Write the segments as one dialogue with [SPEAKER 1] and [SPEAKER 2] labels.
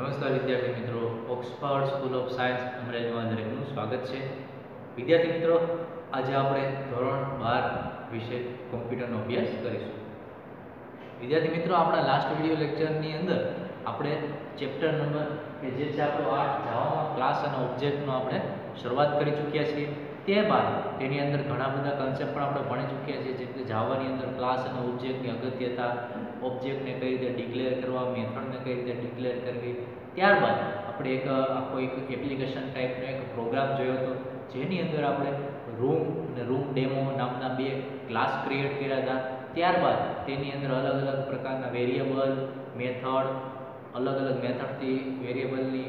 [SPEAKER 1] નમસ્કાર વિદ્યાર્થી મિત્રો. ઓક્સફર્ડ સ્કૂલ ઓફ સાયન્સ અમરેલીમાં દરેકનું સ્વાગત છે. વિદ્યાર્થી મિત્રો, આજે આપણે ધોરણ બાર વિશે કોમ્પ્યુટરનો અભ્યાસ કરીશું. વિદ્યાર્થી મિત્રો, આપણા લાસ્ટ વીડિયો લેક્ચરની અંદર આપણે ચેપ્ટર નંબર કે જે છે આપણો આઠ જાવામાં ક્લાસ અને ઓબ્જેક્ટનો આપણે શરૂઆત કરી ચૂક્યા છીએ. ત્યારબાદ તેની અંદર ઘણા બધા કન્સેપ્ટ પણ આપણે ભણી ચૂક્યા છીએ, જેમ કે જાવાની અંદર ક્લાસ અને ઓબ્જેક્ટની અગત્યતા ઓબ્જેક્ટને કઈ રીતે ડિક્લેર કરવા મેથડને કઈ રીતે ડિક્લેર કરવી. ત્યારબાદ આપણે એક, આખો એક એપ્લિકેશન ટાઈપનો એક પ્રોગ્રામ જોયો હતો, જેની અંદર આપણે રૂમ અને રૂમ ડેમો નામના બે ક્લાસ ક્રિએટ કર્યા હતા. ત્યારબાદ તેની અંદર અલગ અલગ પ્રકારના વેરિયેબલ મેથડ અલગ અલગ મેથડથી વેરિયેબલની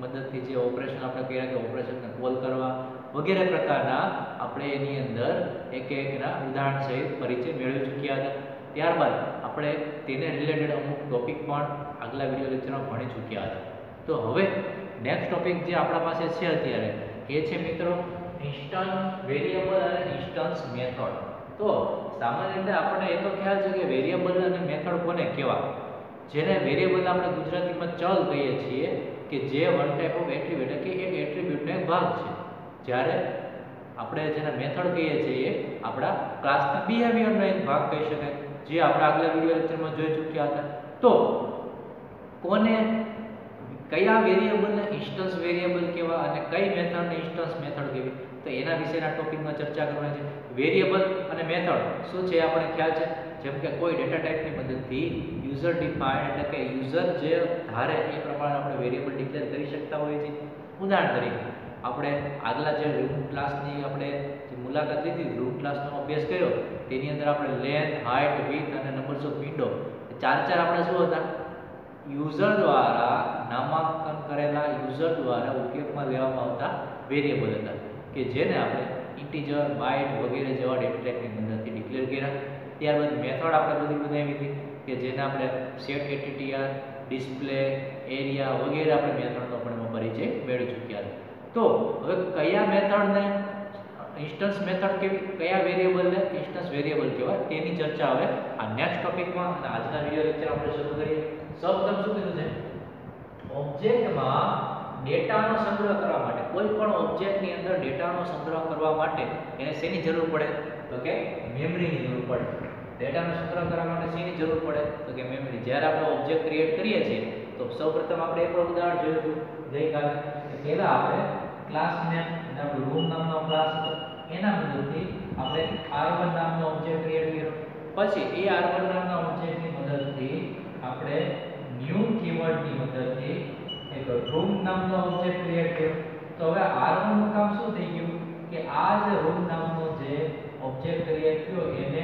[SPEAKER 1] મદદથી જે ઓપરેશન આપણે કર્યા કે ઓપરેશનને કોલ કરવા વગેરે પ્રકારના આપણે એની અંદર એક એકના ઉદાહરણ સહિત પરિચય મેળવી ચૂક્યા હતા. ત્યારબાદ આપણે તેને રિલેટેડ અમુક ટોપિક પણ આગલા વીડિયો લેક્ચરમાં ભણી ચૂક્યા હતા. તો હવે નેક્સ્ટ ટોપિક જે આપણા પાસે છે અત્યારે, એ છે મિત્રો ઇન્સ્ટન્ટ વેરિયેબલ અને ઇન્સ્ટન્સ મેથડ તો સામાન્ય રીતે આપણને એ તો ખ્યાલ છે કે વેરિયેબલ અને મેથડ કોને કહેવા જેને વેરિયેબલ આપણે ગુજરાતીમાં ચલ કહીએ છીએ, કે જે વન ટાઈપ ઓફ એટ્રીબ્યુટ એટલે કે એક એટ્રીબ્યુટનો એક ભાગ છે. જ્યારે આપણે જેને મેથડ કહીએ છીએ એ આપણા ક્લાસના બિહેવિયરનો એક ભાગ કહી શકાય, જે આપણે આગલા વીડિયો લેક્ચરમાં જોઈ ચૂક્યા હતા. તો કોને, કયા વેરિયેબલને ઇન્સ્ટન્સ વેરિયેબલ કહેવા અને કઈ મેથડને ઇન્સ્ટન્સ મેથડ કહેવી તો એના વિશેના ટોપિકમાં ચર્ચા કરવાની છે. વેરિયેબલ અને મેથડ શું છે આપણે ખ્યાલ છે? જેમ કે કોઈ ડેટા ટાઈપની મદદથી યુઝર ડિફાઇન એટલે કે યુઝર જે ધારે એ પ્રમાણે આપણે વેરિયેબલ ડિક્લેર કરી શકતા હોઈએ છીએ. ઉદાહરણ તરીકે આપણે આગલા જે રૂમ ક્લાસની આપણે જે મુલાકાત લીધી રૂમ ક્લાસનો અભ્યાસ કર્યો, તેની અંદર આપણે લેન્થ હાઇટ વિથ અને નંબર્સ ઓફ વિન્ડો ચાર ચાર આપણે શું હતા? યુઝર દ્વારા નામાંકન કરેલા યુઝર દ્વારા ઉપયોગમાં લેવામાં આવતા વેરિયેબલ હતા, કે જેને આપણે ઇન્ટીજર બાઇટ વગેરે જેવા ડેટા ટાઈપની મદદથી ડિક્લેર કર્યા. ત્યારબાદ મેથડ આપણે બધી બનાવી હતી, કે જેને આપણે સેટ એટીટીઆર ડિસ્પ્લે એરિયા વગેરે આપણે મેથડનો પણ એમાં પરિચય મેળવી ચૂક્યા હતા. તો હવે કયા મેથડને ઇન્સ્ટન્સ મેથડ કેવી, કયા વેરિયેબલને ઇન્સ્ટન્સ વેરિયેબલ કહેવાય તેની ચર્ચા હવે આ નેક્સ્ટ ટોપિકમાં અને આજના વિડિયો લેક્ચર આપણે શરૂ કરીએ. સૌપ્રથમ શું કીધું છે? ઓબ્જેક્ટમાં ડેટાનો સંગ્રહ કરવા માટે, કોઈ પણ ઓબ્જેક્ટની અંદર ડેટાનો સંગ્રહ કરવા માટે એને શેની જરૂર પડે? તો કે મેમરીની જરૂર પડે. ડેટાનો સંગ્રહ કરવા માટે શેની જરૂર પડે? તો કે મેમરી જ્યારે આપણે ઓબ્જેક્ટ ક્રિએટ કરીએ છીએ, તો સૌપ્રથમ આપણે એક ઉદાહરણ જોયું હતું ગઈકાલે પહેલાં આપણે ક્લાસ નેમ અને રૂમ નામનો ક્લાસ એના મદદથી આપણે r1 નામનો ઓબ્જેક્ટ ક્રિએટ કર્યો. પછી એ r1 નામના ઓબ્જેક્ટની મદદથી આપણે ન્યૂ કીવર્ડની મદદથી એક રૂમ નામનો ઓબ્જેક્ટ ક્રિએટ કર્યો. તો હવે r1 નું કામ શું થઈ ગયું? કે આ જે રૂમ નામનો જે ઓબ્જેક્ટ ક્રિએટ થયો, એને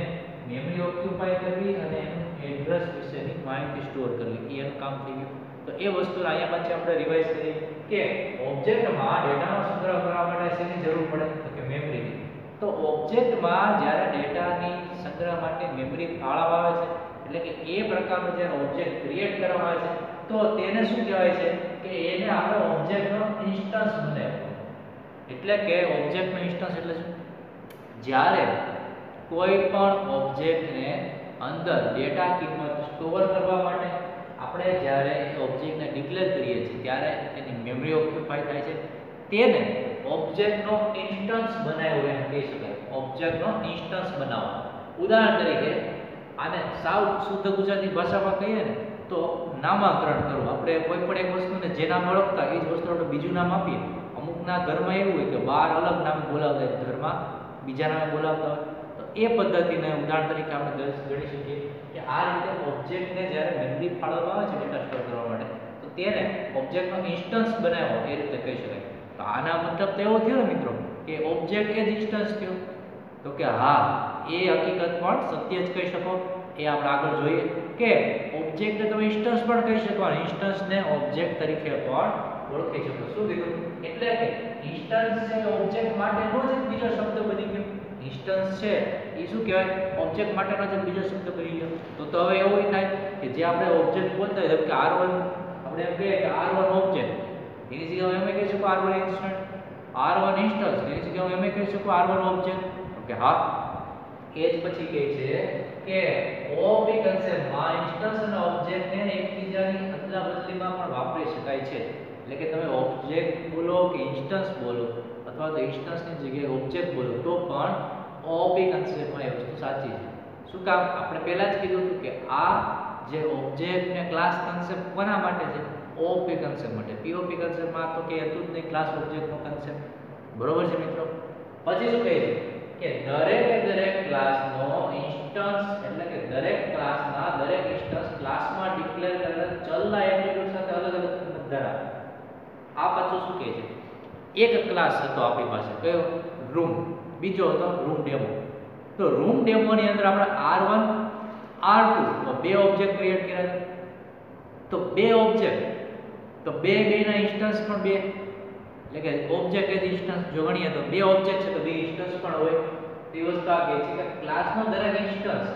[SPEAKER 1] મેમરી ઓક્યુપાય કરવી અને એનું એડ્રેસ વિશેની માહિતી સ્ટોર કરવી. એનું કામ થઈ ગયું. તો એ વસ્તુ અહીંયા પછી આપણે રિવાઇઝ કરીએ કે ઓબ્જેક્ટમાં ડેટાનો સંગ્રહ કરવા માટે શેની જરૂર પડે? તો કે મેમરીની તો ઓબ્જેક્ટમાં જ્યારે ડેટાની સંગ્રહ માટે મેમરી ફાળવવામાં આવે છે, એટલે કે એ પ્રકારનો જ્યારે ઓબ્જેક્ટ ક્રિએટ કરવામાં આવે છે, તો તેને શું કહેવાય છે? કે એને આપણે ઓબ્જેક્ટનો ઇન્સ્ટન્સ બનાવ્યો. એટલે કે ઓબ્જેક્ટનો ઇન્સ્ટન્સ એટલે શું? જ્યારે કોઈ પણ ઓબ્જેક્ટને અંદર ડેટા કિંમત સ્ટોર કરવા માટે આપણે જ્યારે એ ઓબ્જેક્ટને ડિક્લેર કરીએ છીએ, ત્યારે એની મેમરી ઓક્યુપાય થાય છે. તેને ઓબ્જેક્ટનો ઇન્સ્ટન્સ બનાવ્યો એમ કહી શકાય. ઓબ્જેક્ટનો ઇન્સ્ટન્સ બનાવો ઉદાહરણ તરીકે, આને સાવ શુદ્ધ ગુજરાતી ભાષામાં કહીએ ને, તો નામાકરણ કરવું. આપણે કોઈ પણ એક વસ્તુને જે નામ ઓળખતા એ જ વસ્તુ આપણે બીજું નામ આપીએ. અમુકના ઘરમાં એવું હોય કે બાર અલગ નામ બોલાવતા હોય, ઘરમાં બીજા નામે બોલાવતા હોય. તો એ પદ્ધતિને ઉદાહરણ તરીકે આપણે ગણી શકીએ. આ રીતે ઓબ્જેક્ટને જ્યારે મેમરી ફાળવવામાં આવે છે ડેટા સ્ટોર કરવા માટે, તો તેને ઓબ્જેક્ટનો ઇન્સ્ટન્સ બનાવ્યો, એ રીતે કહી શકાય. તો આના મતલબ તો એવો થયો ને મિત્રો, કે ઓબ્જેક્ટ એ જ ઇન્સ્ટન્સ થયો. તો કે હા, એ હકીકત પણ સત્ય જ કહી શકો. એ આપણે આગળ જોઈએ કે ઓબ્જેક્ટને તમે ઇન્સ્ટન્સ પણ કહી શકો અને ઇન્સ્ટન્સને ઓબ્જેક્ટ તરીકે પણ ઓળખી શકો. શું કીધું? એટલે કે ઇન્સ્ટન્સ છે ઓબ્જેક્ટ માટેનો જ બીજો શબ્દ બની ગયો. ઇન્સ્ટન્સ છે, એ શું કહેવાય? ઓબ્જેક્ટ માટેનો જે બીજો શબ્દ બની ગયો તો તો હવે એવું થાય કે જે આપણે ઓબ્જેક્ટ બોલતા હોય કે r1 આપણે એમ કહીએ કે r1 ઓબ્જેક્ટ એની જગ્યાએ અમે કહીશું કે R one instant r1 instance એની જગ્યાએ અમે કહીશું કે આર વન ઓબ્જેક્ટ કે હા. એ જ પછી કહે છે કે ઓપી કન્સેપ્ટમાં ઇન્સ્ટન્સ અને ઓબ્જેક્ટને એકબીજાની અદલા બદલીમાં પણ વાપરી શકાય છે. એટલે કે તમે ઓબ્જેક્ટ બોલો કે ઇન્સ્ટન્સ બોલો, અથવા તો ઇન્સ્ટન્સની જગ્યાએ ઓબ્જેક્ટ બોલો, તો પણ ઓપી કન્સેપ્ટમાં એ વસ્તુ સાચી છે. શું કામ? આપણે પહેલાં જ કીધું હતું કે આ જે ઓબ્જેક્ટ ને ક્લાસ કન્સેપ્ટ કોના માટે છે? ઓપી કન્સેપ્ટ માટે. પીઓપી કન્સેપ્ટમાં તો કે હતું જ નહીં ક્લાસ ઓબ્જેક્ટનો કન્સેપ્ટ બરોબર છે મિત્રો? પછી શું કહે છે? કે દરેક દરેક ક્લાસનો ઇન્સ્ટન્સ એટલે કે દરેક ક્લાસના દરેક ઇન્સ્ટન્સ ક્લાસમાં ડિક્લેર કરેલા ચલના એટ્રીબ્યુટ સાથે અલગ અલગ ધરાવે આ પાછું શું કહે છે? એક ક્લાસ હતો આપણી પાસે. કયો? રૂમ બીજો હતો રૂમ ડેમો તો રૂમ ડેમોની અંદર આપણે R1 R2 બે ઓબ્જેક્ટ ક્રિએટ કર્યા તો બે ઓબ્જેક્ટ તો બે બે ના ઇન્સ્ટન્સ પણ બે. એટલે કે ઓબ્જેક્ટ એ ઇન્સ્ટન્સ જો ગણીએ તો બે ઓબ્જેક્ટ છે તો બે ઇન્સ્ટન્સ પણ હોય. તે વસ્તુ આ કહે છે કે ક્લાસનો દરેક ઇન્સ્ટન્સ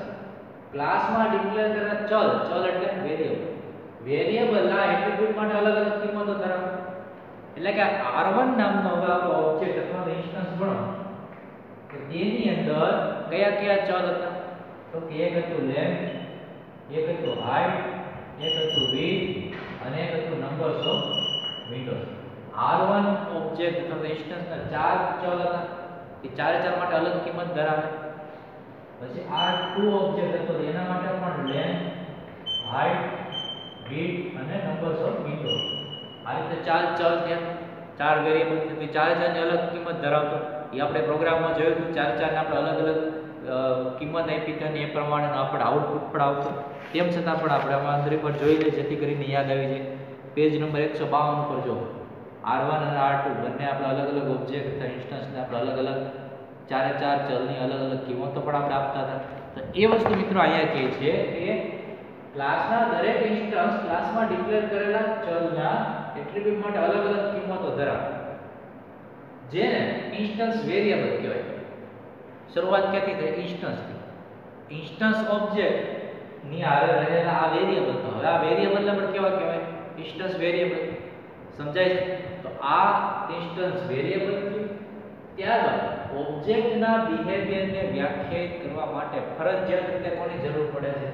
[SPEAKER 1] ક્લાસમાં ડિક્લેર કરેલા ચલ ચલ એટલે વેરિયેબલ વેરિયેબલના એટ્રીબ્યુટ માટે અલગ અલગ કિંમતો ધરાવે. એટલે કે R1 નામનો હવે ઓબ્જેક્ટ અથવા ઇન્સ્ટન્સ ગણો. કે તેની અંદર કયા કયા ચલ હતા? તો કે એક હતું લેન્થ એક હતું હાઈટ એક હતું width અને એક હતું numbers of Windows R1 object અથવા ઇન્સ્ટન્સના ચાર ચલ હતા. એ ચારે ચાર માટે અલગ કિંમત ધરાવે. પછી R2 ઓબ્જેક્ટ હતો એના માટે પણ લેન્થ હાઈટ width અને નંબર્સ ઓફ વિન્ડોઝ આ રીતે ચાર ચલ થયા ચાર વેરિયેબલ છે ચારે ચાર ચારની અલગ કિંમત ધરાવતો. એ આપણે પ્રોગ્રામમાં જોયું હતું, ચાર ચારને આપણે અલગ અલગ કિંમત આપી હતી એ પ્રમાણે આપણે આઉટપુટ પણ આવતું. તેમ છતાં પણ આપણે આમાં અંદર પર જોઈ લઈએ, જેથી કરીને યાદ આવી જાય. પેજ નંબર એકસો બાવન પર જો. આર વન અને આર ટુ બંને આપણે અલગ અલગ ઓબ્જેક્ટ અથવા ઇન્સ્ટન્સને આપણે અલગ અલગ, ચારે ચાર ચલની અલગ અલગ કિંમતો પણ આપણે આપતા હતા. તો એ વસ્તુ મિત્રો અહીંયા કહે છે કે ક્લાસના દરેક ઇન્સ્ટન્સ ક્લાસમાં ડિક્લેર કરેલા ચલના એટ્રીબ્યુટ માટે અલગ અલગ કિંમતો ધરાવે. જેને ઇન્સ્ટન્સ વેરિયેબલ કહેવાય. શરૂઆત ક્યાંથી થઈ? ઇન્સ્ટન્સથી ઇન્સ્ટન્સ ઓબ્જેક્ટની હારે રહેલા આ વેરિયેબલ તો હવે આ વેરિયેબલને પણ કેવા કહેવાય? ઇન્સ્ટન્સ વેરિયેબલ સમજાય છે? તો આ ઇન્સ્ટન્સ વેરિયેબલ થયું ત્યારબાદ ઓબ્જેક્ટના બિહેવિયરને વ્યાખ્યાયિત કરવા માટે ફરજિયાત રીતે કોની જરૂર પડે છે?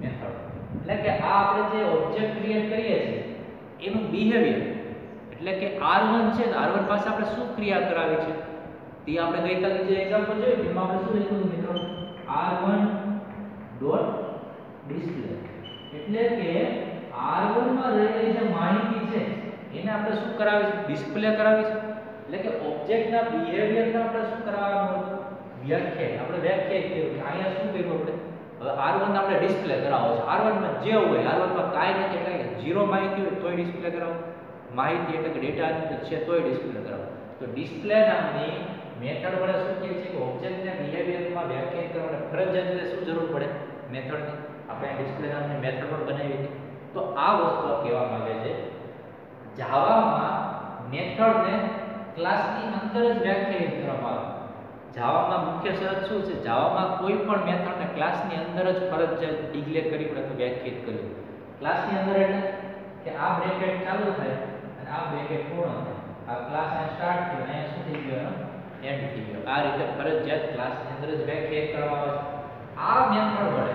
[SPEAKER 1] મેથડ એટલે કે આ આપણે જે ઓબ્જેક્ટ ક્રિએટ કરીએ છીએ, એનું બિહેવિયર એટલે કે R1 છે તો R1 પાસે આપણે શું ક્રિયા કરાવી છે? તે આપણે ગઈકાલે જે એક્ઝામ્પલ જોયું એમાં આપણે શું લખ્યું મિત્રો? R1 ડોટ ડિસ્પ્લે એટલે કે R1 માં રહેલી જે માહિતી છે, એને આપણે શું કરાવી છે? ડિસ્પ્લે કરાવી છે. એટલે કે ઓબ્જેક્ટના બિહેવિયરને આપણે શું કરાવવાનું હતું? વ્યાખ્યા આપણે વ્યાખ્યા કે અહીંયા શું કર્યું આપણે? હવે R1 આપણે ડિસ્પ્લે કરાવો છે. R1 માં જે હોય R1 માં કાંઈ નથી, એટલે કે ઝીરો માહિતી હોય તોય ડિસ્પ્લે કરાવો. માહિતી એટલે કે ડેટા છે, તોય ડિસ્પ્લે કરાવો. તો ડિસ્પ્લે નામની મેથડ વડે શું કહે છે કે ઓબ્જેક્ટના બિહેવિયરમાં વ્યાખ્યાયિત કરવા માટે ફરજિયાત શું જરૂર પડે? મેથડની આપણે ડિસ્પ્લે નામની મેથડ પણ બનાવી હતી. તો આ વસ્તુ કહેવા માંગે છે. જાવામાં મેથડને ક્લાસની અંદર જ વ્યાખ્યાયિત કરવામાં આવે. જાવામાં મુખ્ય શરત શું છે? જાવામાં કોઈ પણ મેથડને ક્લાસની અંદર જ ફરજિયાત ડિક્લેર કરી પડે તો વ્યાખ્યાયિત કર્યું ક્લાસની અંદર એટલે કે આ બ્રેકેટ ચાલુ થાય. આ બ્રેકેટ પૂર્ણ આ ક્લાસ આ સ્ટાર્ટ થયો અને શું થઈ ગયો એન્ડ થઈ ગયો. આ રીતે ફરજિયાત ક્લાસની અંદર જ વ્યાખ્યાયિત કરવામાં આવે છે. આ મેથડ વડે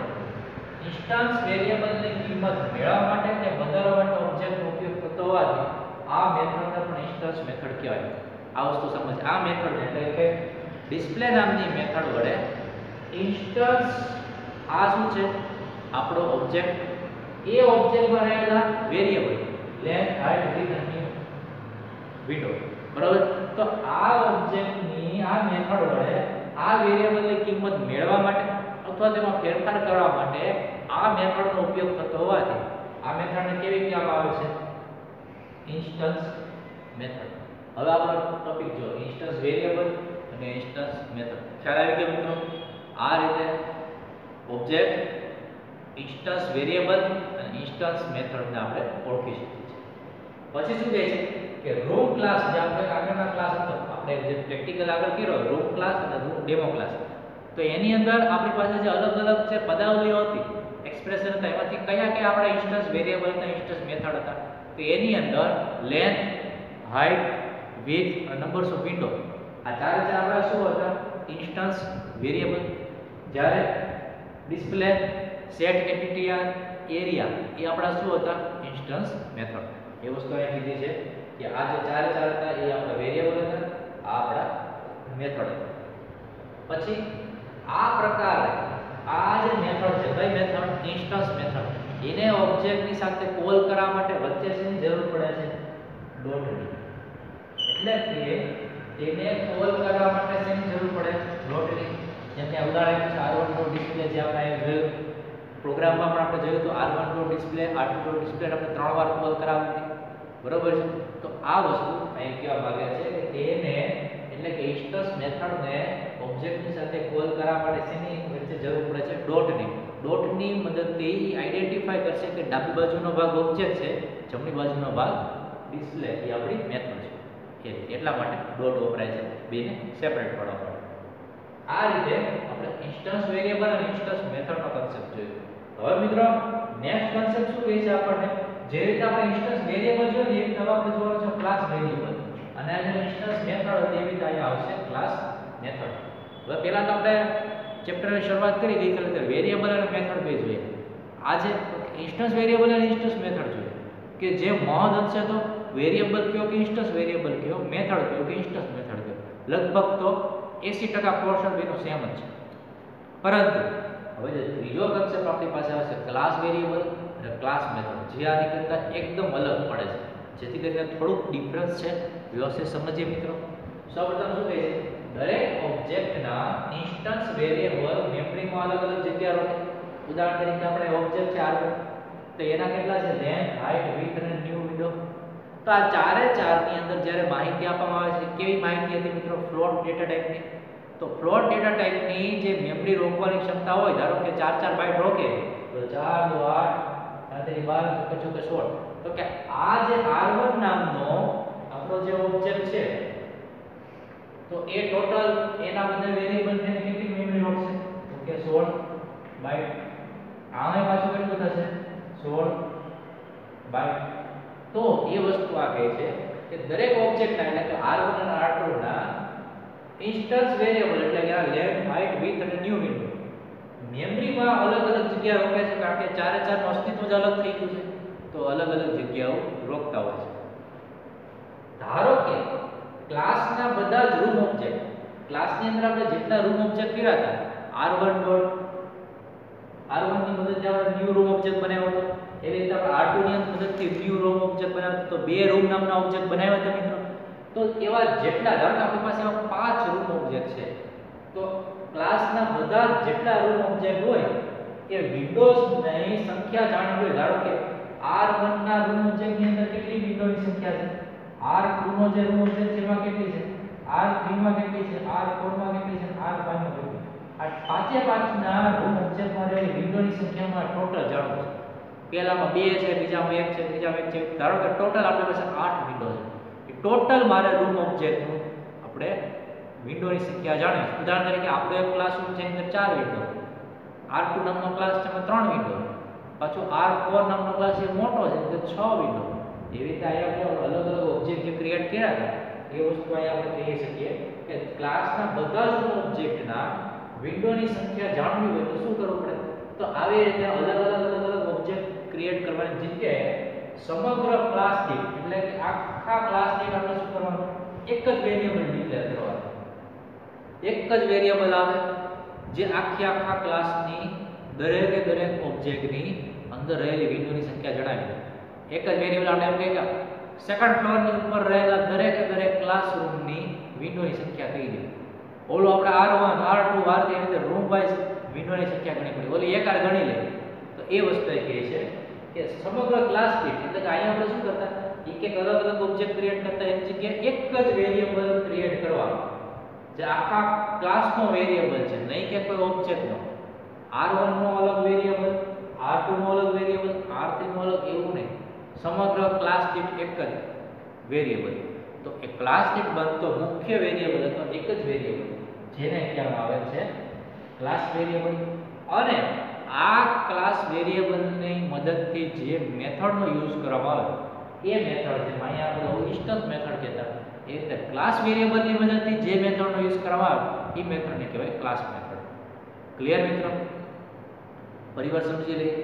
[SPEAKER 1] ઇન્સ્ટન્સ વેરિયેબલની કિંમત મેળવવા માટે કે બદલવા માટે ઓબ્જેક્ટનો ઉપયોગ થતો હોવાથી આ મેથડને પણ ઇન્સ્ટન્સ મેથડ કહેવાય. આ વસ્તુ સમજ. આ મેથડ એટલે કે ડિસ્પ્લે નામની મેથડ વડે ઇન્સ્ટન્સ આ શું છે? આપણો ઓબ્જેક્ટ એ ઓબ્જેક્ટમાં રહેલા વેરિયેબલ લેન્થ હાઈટ વિડ્થ અને વિન્ડો બરાબર? તો આ ઓબ્જેક્ટની આ મેથડ વડે આ વેરિયેબલની કિંમત મેળવવા માટે અથવા તેમાં ફેરફાર કરવા માટે આ મેથડનો ઉપયોગ થતો હોવાથી આ મેથડને કેવી કહેવામાં આવે છે? ઇન્સ્ટન્સ મેથડ હવે આપણો ટોપિક જો ઇન્સ્ટન્સ વેરિયેબલ અને ઇન્સ્ટન્સ મેથડ ખ્યાલ આવી ગયો મિત્રો? આ રીતે ઓબ્જેક્ટ ઇન્સ્ટન્સ વેરિયેબલ અને ઇન્સ્ટન્સ મેથડને આપણે ઓળખી શકીએ છીએ. પછી શું કહે છે? કે રૂમ ક્લાસ જે આપણે આગળના ક્લાસ હતો આપણે જે પ્રેક્ટિકલ આગળ કર્યો રૂમ ક્લાસ અને રૂમ ડેમો ક્લાસ તો એની અંદર આપણી પાસે જે અલગ અલગ જે પદાવલીઓ હતી એક્સપ્રેશન હતા, એમાંથી કયા કયા આપણા ઇન્સ્ટન્સ વેરિયેબલ ઇન્સ્ટન્સ મેથડ હતા. તો એની અંદર length height with numbers of window આ ચારે ચાર આપણા શું હતા? ઇન્સ્ટન્સ વેરિયેબલ જ્યારે ડિસ્પ્લે સેટ એટીટીઆર એરિયા એ આપણા શું હતા? ઇન્સ્ટન્સ મેથડ એ વસ્તુ અહીં કીધી છે. કે આ જે ચાર ચાર હતા, એ આપણા વેરિયેબલ હતા, આ આપણા મેથડ હતા. પછી આ પ્રકારે આ જે મેથડ છે, કઈ મેથડ ઇન્સ્ટન્સ મેથડ એને ઓબ્જેક્ટની સાથે કોલ કરવા માટે વચ્ચે શેની જરૂર પડે છે? ડોટની એટલે કે તેને કોલ કરવા માટે શેની જરૂર પડે? ડોટની જેમ કે ઉદાહરણ છે R1 ડોટ ડિસ્પ્લે જે આપણે જોયું. પ્રોગ્રામમાં પણ આપણે જોયું તો R1 dot display R2 dot display આપણે ત્રણ વાર કોલ કરાવી બરોબર છે? તો આ વસ્તુ અહીં કહેવા માંગે છે કે તેને, એટલે કે ઇસ્ટસ મેથડને ઓબ્જેક્ટની સાથે કોલ કરવા માટે શેની વચ્ચે જરૂર પડે છે? ડોટની. ડોટની મદદથી આઈડેન્ટિફાઈ કરશે કે ડાબી બાજુનો ભાગ ઓબ્જેક્ટ છે, જમણી બાજુનો ભાગ ડિસ્પ્લે એ આપણી મેથડ છે. એ એટલા માટે ડોટ વપરાય છે. બેને સેપરેટ પાડવા માટે. આ રીતે આપણે ઇન્સ્ટન્સ વેરિયેબલ અને ઇન્સ્ટન્સ મેથડનો કન્સેપ્ટ જોયો. હવે મિત્રો નેક્સ્ટ કન્સેપ્ટ શું કહે છે આપણને? જે રીતે આપણે ઇન્સ્ટન્સ વેરીએબલ જોઈએ ને એ રીતે આપણે જોવાનું છે ક્લાસ વેરીએબલ અને આ જે ઇન્સ્ટન્સ મેથડ હતી એવી રીતે આવશે ક્લાસ મેથડ હવે પહેલા તો આપણે ચેપ્ટરની શરૂઆત કરી દીધી એટલે વેરીએબલ અને મેથડ બે જોઈએ. આજે ઇન્સ્ટન્સ વેરીએબલ અને ઇન્સ્ટન્સ મેથડ જોઈએ. કે જે મહદ અંશે તો વેરીએબલ કયો કે ઇન્સ્ટન્સ વેરીએબલ કયો મેથડ કયો કે ઇન્સ્ટન્સ મેથડ કયો. લગભગ તો 80% પોર્શન બેનો સેમ જ છે. પરંતુ, હવે જે ત્રીજો કન્સેપ્ટ આપણી પાસે આવશે ક્લાસ વેરિયેબલ અને ક્લાસ મેથડ જે આની કરતાં એકદમ અલગ પડે છે. જેથી કરીને થોડુંક ડિફરન્સ છે. વ્યવસ્થિત સમજીએ મિત્રો. સૌપ્રથમ શું કહે છે? દરેક ઓબ્જેક્ટના ઇન્સ્ટન્સ વેરિયેબલ મેમરીમાં અલગ અલગ જગ્યા રહે ઉદાહરણ તરીકે આપણે ઓબ્જેક્ટ છે R1 તો એના કેટલા છે? લેન્થ હાઇટ વિડ્થ અને ન્યુ વિડો તો આ ચારે ચારની અંદર જ્યારે માહિતી આપવામાં આવે છે, કેવી માહિતી હતી મિત્રો? ફ્લોટ ડેટા ટાઈપની તો ફ્લોટ ડેટા ટાઈપની જે મેમરી રોકવાની ક્ષમતા હોય, ધારો કે ચાર ચાર બાઇટ રોકે, તો ચાર દો આઠ આઠ બાર પચું કે સોળ તો કે આ જે R1 નામનો આપણો જે ઓબ્જેક્ટ છે, તો એ ટોટલ એના બધા વેરિયેબલ થઈને કેટલી મેમરી રોકશે તો કે 16 બાઇટ આમે પાછું કેટલું થશે? 16 બાઇટ તો એ વસ્તુ આ કહે છે કે દરેક ઓબ્જેક્ટના એટલે કે R1 અને R2 ના ઇન્સ્ટન્સ વેરિયેબલ એટલે કે આ લેન્થ હાઇટ વિડ્થ અને ન્યુ વિન્ડો મેમરીમાં અલગ અલગ જગ્યા રોકે છે, કારણ કે ચારે ચારનું અસ્તિત્વ જ અલગ થઈ ગયું છે, તો અલગ અલગ જગ્યાઓ રોકતા હોય છે. ધારો કે ક્લાસના બધા જ રૂમ ઓબ્જેક્ટ ક્લાસની અંદર આપણે જેટલા રૂમ ઓબ્જેક્ટ કર્યા હતા R1 ડોટ R1 ની મદદથી આપણે ન્યુ રૂમ ઓબ્જેક્ટ બનાવ્યો હતો. એવી રીતે આપણે R2 ની મદદથી ન્યુ રૂમ ઓબ્જેક્ટ બનાવ્યો તો બે રૂમ નામના ઓબ્જેક્ટ બનાવ્યા હતા મિત્રો. તો એવા જેટલા ધારો કે આપણી પાસે એવા પાંચ રૂમ ઓબ્જેક્ટ છે, તો ક્લાસના બધા જેટલા રૂમ ઓબ્જેક્ટ હોય, એ વિન્ડોઝની સંખ્યા જાણવી હોય. ધારો કે R1 ના રૂમ ઓબ્જેક્ટની અંદર કેટલી વિન્ડોની સંખ્યા છે? R2 નો જે રૂમ ઓબ્જેક્ટ છે, એમાં કેટલી છે? R3 માં કેટલી છે? R4 માં કેટલી છે? R5 માં કેટલી આ પાંચે પાંચના રૂમ ઓબ્જેક્ટમાં રહેલી વિન્ડોની સંખ્યામાં ટોટલ જાણવું છે. પહેલામાં બે છે, બીજામાં એક છે, ત્રીજામાં એક છે. ધારો કે ટોટલ આપણી પાસે આઠ વિન્ડો છે. ટોટલ મારે રૂમ ઓબ્જેક્ટનું આપણે વિન્ડોની સંખ્યા જાણીશ ઉદાહરણ તરીકે, આપણો એક ક્લાસરૂમ છે અંદર ચાર વિન્ડો R2 નામનો ક્લાસ છે, એમાં ત્રણ વિન્ડો પાછું R4 નામનો ક્લાસ એ મોટો છે અંદર છ વિન્ડો એવી રીતે અહીંયા આપણે અલગ અલગ ઓબ્જેક્ટ જે ક્રિએટ કર્યા હતા, એ વસ્તુ અહીંયા આપણે કહી શકીએ કે ક્લાસના બધા જ ઓબ્જેક્ટના વિન્ડોની સંખ્યા જાણવી હોય તો શું કરવું પડે? તો આવી રીતે અલગ અલગ અલગ અલગ ઓબ્જેક્ટ ક્રિએટ કરવાની જગ્યાએ સમગ્ર ક્લાસ દીઠ એટલે કે આખા ક્લાસ દીઠ આપણે શું કરવાનું? એક જ વેરિયેબલ ડિક્લેર કરવાનું. એક જ વેરિયેબલ આવે જે આખી આખા ક્લાસની દરેકે દરેક ઓબ્જેક્ટની અંદર રહેલી વિન્ડોની સંખ્યા જણાવી એક જ વેરિયેબલ આપણે એમ કહીએ સેકન્ડ ફ્લોરની ઉપર રહેલા દરેકે દરેક ક્લાસરૂમની વિન્ડોની સંખ્યા કહી દે. ઓલું આપણે R1 R2 R3 એની રીતે રૂમ વાઇઝ વિન્ડોની સંખ્યા ગણી પડી. ઓલી એક આર ગણી લે. તો એ વસ્તુ એ કહે છે કે સમગ્ર ક્લાસ દીઠ એટલે કે અહીંયા આપણે શું કરતા? એક એક અલગ અલગ ઓબ્જેક્ટ ક્રિએટ કરતા. એની જગ્યાએ એક જ વેરિયેબલ ક્રિએટ કરવાનો જે આખા ક્લાસનો વેરિયેબલ છે. નહીં કે કોઈ ઓબ્જેક્ટનો R1 નો અલગ વેરિયેબલ R2 નો અલગ વેરિયેબલ R3 નો અલગ એવું નહીં. સમગ્ર ક્લાસ દીઠ એક જ વેરિયેબલ તો એ ક્લાસ દીઠ બનતો મુખ્ય વેરિયેબલ હતો, એક જ વેરિયેબલ જેને કહેવામાં આવે છે ક્લાસ વેરિયેબલ અને આ ક્લાસ વેરિયેબલની મદદથી જે મેથડનો યુઝ કરવામાં આવે, એ મેથડ છે. અહીંયા આપણે ઇન્સ્ટન્સ મેથડ કહેતા. એ રીતે ક્લાસ વેરિયેબલની મદદથી જે મેથડનો યુઝ કરવામાં આવે, એ મેથડને કહેવાય ક્લાસ મેથડ ક્લિયર મિત્રો? પરિવાર સમજી લઈએ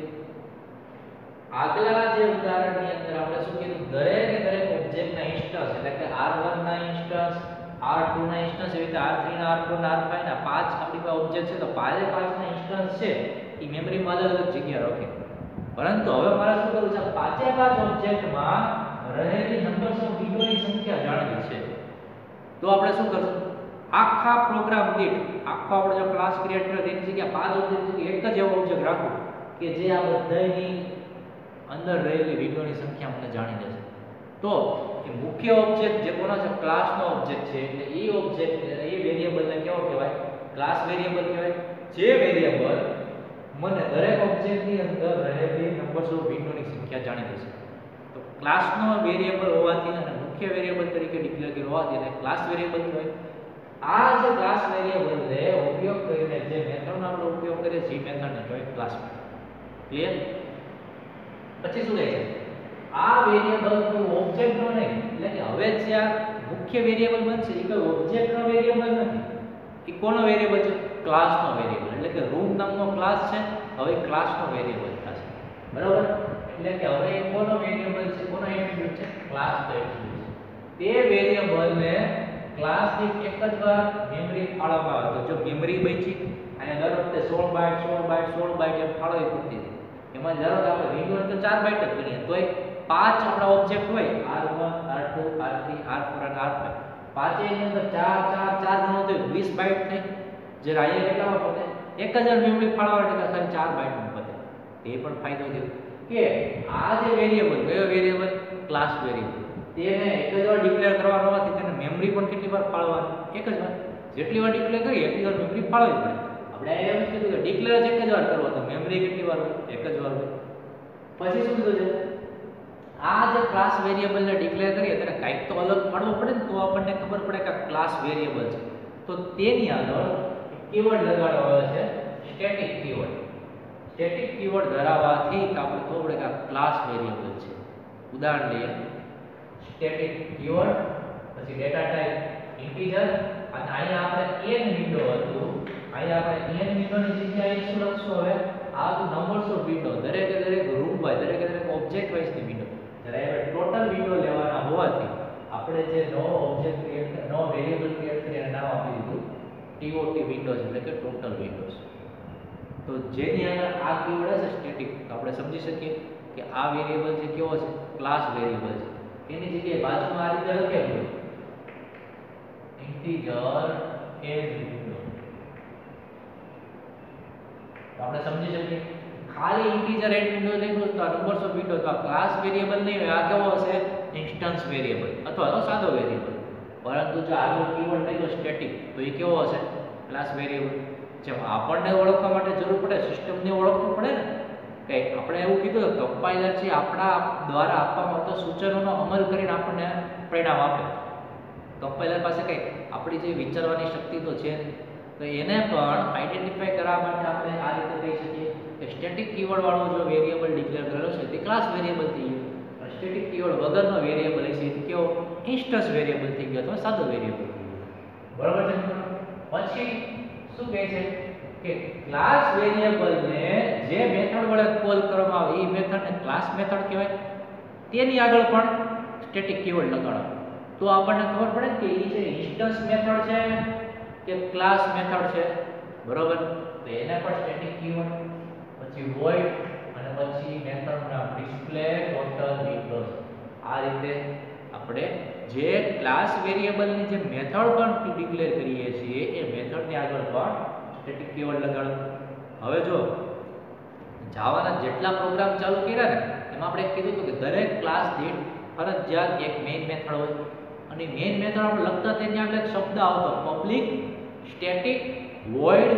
[SPEAKER 1] આગલા જે ઉદાહરણની અંદર આપણે શું કીધું? દરેક દરેક ઓબ્જેક્ટના ઇન્સ્ટન્સ એટલે કે r1 ના ઇન્સ્ટન્સ r2 ના ઇન્સ્ટન્સ એવી રીતે r3 ના r4 ના r5 ના પાંચ આપણી પાસે ઓબ્જેક્ટ છે, તો પાંચે પાંચના ઇન્સ્ટન્સ છે, એ મેમરીમાં અલગ અલગ જગ્યા રાખે. પરંતુ હવે મારે શું કરવું છે? પાંચે પાંચ ઓબ્જેક્ટમાં રહેલી નંબર્સ ઓફ વિન્ડોની સંખ્યા જાણવી છે તો આપણે શું કરશું? આખા પ્રોગ્રામ દીઠ, આખો આપણો જે ક્લાસ ક્રિએટ કર્યો તેની જગ્યાએ પાંચ ઓબ્જેક્ટ એક જ એવો ઓબ્જેક્ટ રાખો કે જે આ બધાની અંદર રહેલી વિન્ડોની સંખ્યા મને જાણી લેશે. તો એ મુખ્ય ઓબ્જેક્ટ જે કોનો છે? ક્લાસનો ઓબ્જેક્ટ છે. એટલે એ ઓબ્જેક્ટ એ વેરિયેબલને કેવો કહેવાય? ક્લાસ વેરિયેબલ કહેવાય. જે વેરિયેબલ મને દરેક ઓબ્જેક્ટની અંદર રહેલી નંબર્સ ઓફ વિન્ડોની સંખ્યા જાણી દેશે તો ક્લાસનો વેરિયેબલ હોવાથી અને મુખ્ય વેરિયેબલ તરીકે ડિક્લેર કર્યો. હોવાથી એને ક્લાસ વેરિયેબલ કહેવાય. આ જે ક્લાસ વેરિયેબલને ઉપયોગ કરીને જે મેથડનો આપણે ઉપયોગ કરીએ એ મેથડને કહેવાય ક્લાસ ક્લિયર પછી શું કહે છે? આ વેરિયેબલ કોઈ ઓબ્જેક્ટનો નહીં, એટલે કે હવે જે આ મુખ્ય વેરિયેબલ બનશે, એ કોઈ ઓબ્જેક્ટનો વેરિયેબલ નથી. એ કોનો વેરિયેબલ છે? ક્લાસનો વેરિયેબલ એટલે કે રૂમ નામનો ક્લાસ છે, હવે ક્લાસનો વેરિયેબલ થશે. બરાબર? એટલે કે હવે કોનો વેરિયેબલ છે? કોનો એટ્રીબ્યુટ છે? ક્લાસનો એટ્રીબ્યુટ તે વેરિયેબલને ક્લાસની એક જ વાર મેમરી ફાળવવામાં આવે. તો જો મેમરી બચી અને દર વખતે 16 બાઇટ 16 બાઇટ 16 બાઇટ એમ ફાળવી પડતી હતી એમાં ધારો કે આપણે વિન્ડોઝ તો 4 બાઇટ જ ગણીએ તોય પાંચ આપણા ઓબ્જેક્ટ હોય R1 R2 R3 R4 અને R5 પાંચેયની અંદર 4 4 4 ગણો તો 20 બાઇટ થઈ જે રાઈએ કેટલા પતે? 1000 મેમરી ફાળવવા એટલે ખાલી 4 બાઇટ પતે. એ પણ ફાયદો થયો. કે આ જે વેરીએબલ કયો વેરીએબલ ક્લાસ વેરિયેબલ તેને એક જ વાર ડિક્લેર કરવાનો હોવાથી તેને મેમરી પણ કેટલી વાર ફાળવવાની એક જ વાર. જેટલી વાર ડિક્લેર કરીએ એટલી વાર મેમરી ફાળવી પડે. આપણે એમ કીધું કે ડિક્લેર જ એક જ વાર કરવો, તો મેમરી કેટલી વાર હોય? એક જ વાર હોય. પછી શું કીધું છે? આ જે ક્લાસ વેરિયેબલને ડિક્લેર કરીએ, તેને કાંઈક તો અલગ પાડવો પડે ને તો આપણને ખબર પડે કે ક્લાસ વેરિયેબલ છે. તો તેની આગળ કીવર્ડ લગાડવા આવે છે સ્ટેટિક કીવર્ડ સ્ટેટિક કીવર્ડ ધરાવવાથી આપણે ખબર પડે કે આ ક્લાસ વેરિયેબલ છે. ઉદાહરણ લઈએ. સ્ટેટિક કીવર્ડ પછી ડેટા ટાઈપ ઇન્ટીજર અને અહીંયા આપણે n વિન્ડો હતું. અહીંયા આપણે n વિન્ડોની જગ્યાએ શું લખશું હવે? આ તો નંબર્સ ઓફ વિન્ડો દરેકે દરેક રૂમ વાઇઝ દરેકે દરેક ઓબ્જેક્ટ વાઇઝની વિન્ડો જ્યારે આપણે ટોટલ વિન્ડો લેવાના હોવાથી આપણે જે નો ઓબ્જેક્ટ ક્રિએટ નો વેરિયેબલ ક્રિએટ કરીને નામ આપી દીધું. TOT વિન્ડોઝ એટલે કે ટોટલ વિન્ડોઝ તો જેની આગળ આ કીવર્ડ હશે સ્ટેટિક આપણે સમજી શકીએ કે આ વેરિયેબલ છે કેવો છે? ક્લાસ વેરિયેબલ છે. એની જગ્યાએ બાજુમાં આ રીતે લખેલું ઇન્ટીજર એ આપણે સમજી શકીએ. ખાલી ઇન્ટીજર એટ વિન્ડો લખ્યું તો નંબર્સ ઓફ વિન્ડો તો આ ક્લાસ વેરિયેબલ નહીં હોય, આ કેવો હશે? ઇન્સ્ટન્સ વેરિયેબલ અથવા તો સાદો વેરિયેબલ પરંતુ જો આગળ કીવર્ડ લખ્યો સ્ટેટિક તો એ કેવો હશે? ક્લાસ વેરિયેબલ જેમ આપણને ઓળખવા માટે જરૂર પડે સિસ્ટમને ઓળખવું પડે ને કે આપણે એવું કીધું કે કમ્પાઇલર છે આપણા દ્વારા આપવામાં આવતા સૂચનોનો અમલ કરીને આપણને પરિણામ આપે. કમ્પાઇલર પાસે કંઈ આપણી જે વિચારવાની શક્તિ તો છે તો એને પણ આઈડેન્ટિફાઈ કરવા માટે આપણે આ રીતે કહી શકીએ કે સ્ટેટિક કીવર્ડ વાળો જો વેરિયેબલ ડિક્લેર કરેલો છે તે ક્લાસ વેરિયેબલ થઈ ગયો. સ્ટેટિક કીવર્ડ વગરનો વેરિયેબલ છે કેવો? ઇન્સ્ટન્સ વેરિયેબલ થઈ ગયો અથવા સાદો વેરિયેબલ બરાબર છે? પછી શું કહે છે? કે ક્લાસ વેરિયેબલને જે મેથડ વડે કોલ કરવામાં આવે એ મેથડને ક્લાસ મેથડ કહેવાય. તેની આગળ પણ સ્ટેટિક કીવર્ડ લગાડો. તો આપણને ખબર પડે કે એ જે ઇન્સ્ટન્સ મેથડ છે, કે ક્લાસ મેથડ છે, બરોબર? તો એને પણ સ્ટેટિક કીવર્ડ પછી વોઇડ અને પછી મેથડ નામ ડિસ્પ્લે ટોટલ વિન્ડોઝ આ રીતે આપણે જે ક્લાસ વેરિયેબલની જે મેથડ પણ ડિક્લેર કરીએ છીએ, એ મેથડની આગળ પણ સ્ટેટિક કીવર્ડ લગાડો. હવે જો જાવાના જેટલા પ્રોગ્રામ ચાલુ કર્યા ને, એમાં આપણે કીધું હતું કે દરેક ક્લાસ દીઠ ફરજિયાત એક મેઇન મેથડ હોય. અને મેઇન મેથડ આપણે લખતા તેની આપણે એક શબ્દ આવતો public static void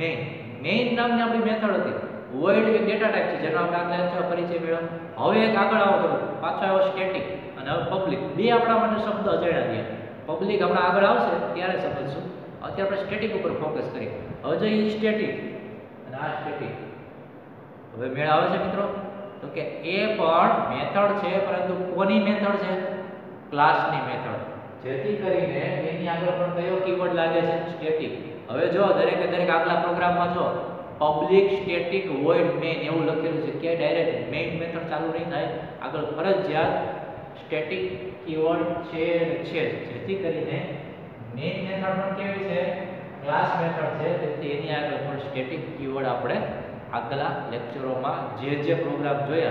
[SPEAKER 1] main main નામની આપણી મેથડ હતી. વોઇડ એ ડેટા ટાઈપ છે, જેનો આપણે આગળ લેક્ચર પરિચય મેળવ્યો. હવે એક આગળ આવો કરો પાછો આવ્યો સ્ટેટિક અને હવે પબ્લિક બે આપણા માટે શબ્દ અજાણ્યા ગયા. પબ્લિક હમણાં આગળ આવશે, ત્યારે સમજશું. અત્યારે આપણે સ્ટેટિક ઉપર ફોકસ કરીએ. હવે જો એ સ્ટેટિક અને આ સ્ટેટિક હવે મેળ આવે છે મિત્રો? તો કે એ પણ મેથડ છે, પરંતુ કોની મેથડ છે? ક્લાસની મેથડ. જેથી કરીને એની આગળ પણ કયો કીવર્ડ લાગે છે? સ્ટેટિક હવે જો દરેકે દરેક આગલા પ્રોગ્રામમાં જો પબ્લિક સ્ટેટિક વોઇડ મેઇન એવું લખેલું છે કે ડાયરેક્ટ મેઇન મેથડ ચાલુ નહીં થાય. આગળ ફરજિયાત સ્ટેટિક કીવર્ડ છે જેથી કરીને મેઇન મેથડ પણ કેવી છે? ક્લાસ મેથડ છે. તેથી એની આગળ પણ સ્ટેટિક કીવર્ડ આપણે આગલા લેક્ચરોમાં જે જે પ્રોગ્રામ જોયા,